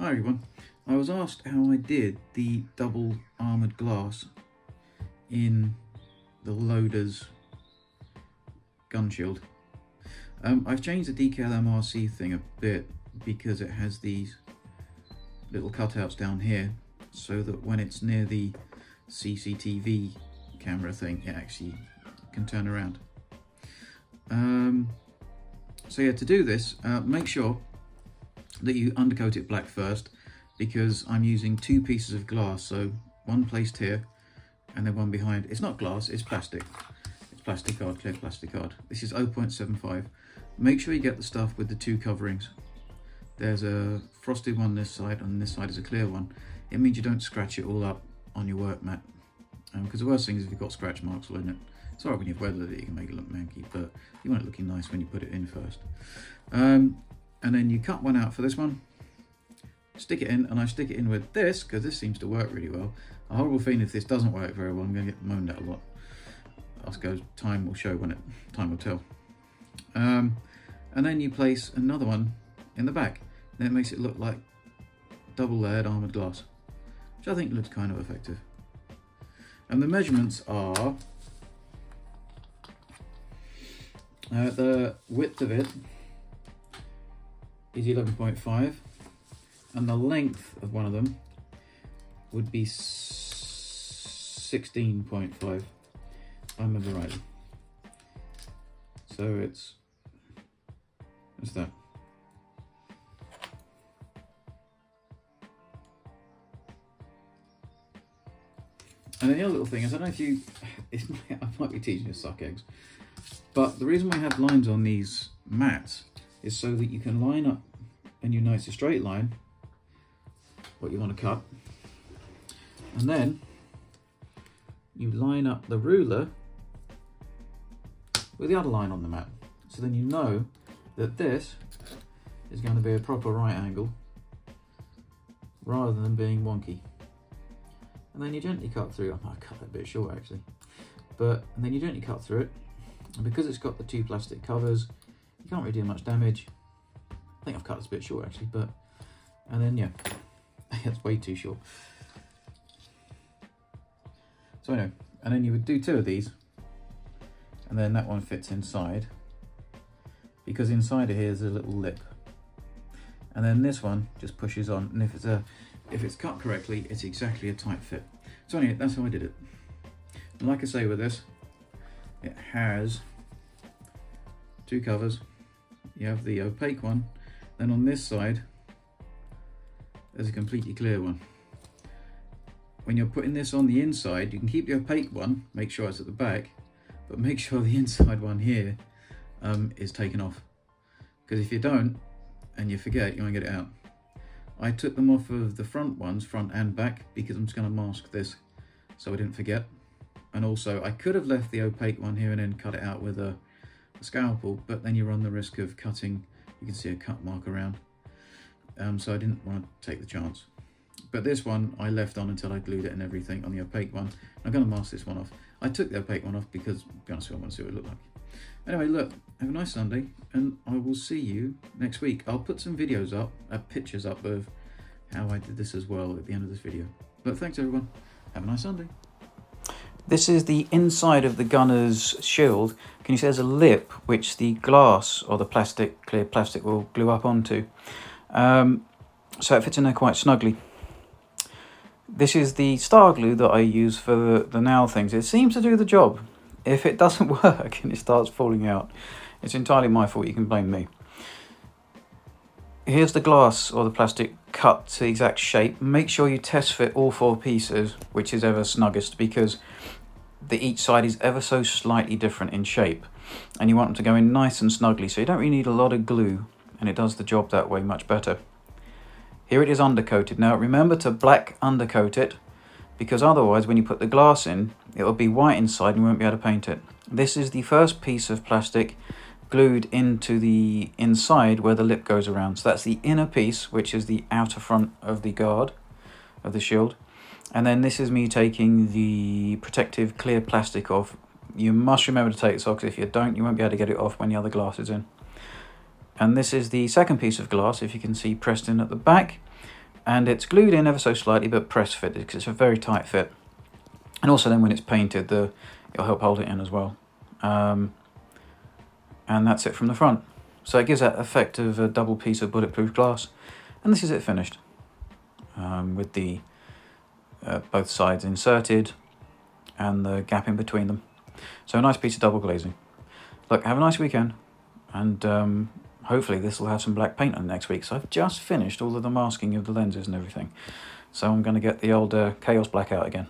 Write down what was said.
Hi everyone. I was asked how I did the double armoured glass in the loader's gun shield. Um, I've changed the DKLMRC thing a bit because it has these little cutouts down here so that when it's near the CCTV camera thing it actually can turn around. Um, so yeah, to do this, uh, make sure that you undercoat it black first because I'm using two pieces of glass. So one placed here and then one behind. It's not glass, it's plastic. It's plastic card, clear plastic card. This is 0.75. Make sure you get the stuff with the two coverings. There's a frosted one this side and this side is a clear one. It means you don't scratch it all up on your work mat. Because um, the worst thing is if you've got scratch marks in it. It's alright when you've weathered it, you can make it look manky, but you want it looking nice when you put it in first. Um, and then you cut one out for this one, stick it in, and I stick it in with this, because this seems to work really well. A horrible thing if this doesn't work very well, I'm going to get moaned at a lot. I suppose time will show when it, time will tell. Um, and then you place another one in the back. Then it makes it look like double layered armoured glass, which I think looks kind of effective. And the measurements are uh, the width of it is 11.5 and the length of one of them would be 16.5 if I remember right. So it's, what's that? And the other little thing is, I don't know if you, I might be teaching you suck eggs, but the reason why I have lines on these mats is so that you can line up and it's a straight line, what you want to cut. And then you line up the ruler with the other line on the map So then you know that this is going to be a proper right angle rather than being wonky. And then you gently cut through, I cut that bit short actually, but and then you gently cut through it. And because it's got the two plastic covers, can't really do much damage. I think I've cut this a bit short actually, but, and then yeah, it's way too short. So anyway, and then you would do two of these, and then that one fits inside, because inside of here is a little lip. And then this one just pushes on, and if it's a, if it's cut correctly, it's exactly a tight fit. So anyway, that's how I did it. And like I say with this, it has two covers. You have the opaque one then on this side, there's a completely clear one. When you're putting this on the inside, you can keep the opaque one, make sure it's at the back, but make sure the inside one here um, is taken off. Because if you don't, and you forget, you won't get it out. I took them off of the front ones, front and back, because I'm just going to mask this so I didn't forget. And also, I could have left the opaque one here and then cut it out with a, a scalpel, but then you run the risk of cutting you can see a cut mark around. Um, so I didn't want to take the chance. But this one I left on until I glued it and everything on the opaque one. I'm going to mask this one off. I took the opaque one off because, to be honest, I want to see what it looked like. Anyway, look, have a nice Sunday, and I will see you next week. I'll put some videos up, uh, pictures up of how I did this as well at the end of this video. But thanks everyone. Have a nice Sunday. This is the inside of the gunner's shield. Can you see there's a lip which the glass or the plastic, clear plastic will glue up onto. Um, so it fits in there quite snugly. This is the star glue that I use for the, the nail things. It seems to do the job. If it doesn't work and it starts falling out, it's entirely my fault, you can blame me. Here's the glass or the plastic cut to the exact shape. Make sure you test fit all four pieces, which is ever snuggest, because the each side is ever so slightly different in shape and you want them to go in nice and snugly so you don't really need a lot of glue and it does the job that way much better. Here it is undercoated. Now remember to black undercoat it because otherwise when you put the glass in it will be white inside and you won't be able to paint it. This is the first piece of plastic glued into the inside where the lip goes around. So that's the inner piece which is the outer front of the guard of the shield and then this is me taking the protective clear plastic off. You must remember to take this off because if you don't, you won't be able to get it off when the other glass is in. And this is the second piece of glass, if you can see pressed in at the back. and it's glued in ever so slightly but press fit because it's a very tight fit and also then when it's painted the it'll help hold it in as well um, and that's it from the front so it gives that effect of a double piece of bulletproof glass and this is it finished um, with the uh, both sides inserted and the gap in between them so a nice piece of double glazing look have a nice weekend and um, hopefully this will have some black paint on next week. So I've just finished all of the masking of the lenses and everything. So I'm going to get the old uh, Chaos Black out again.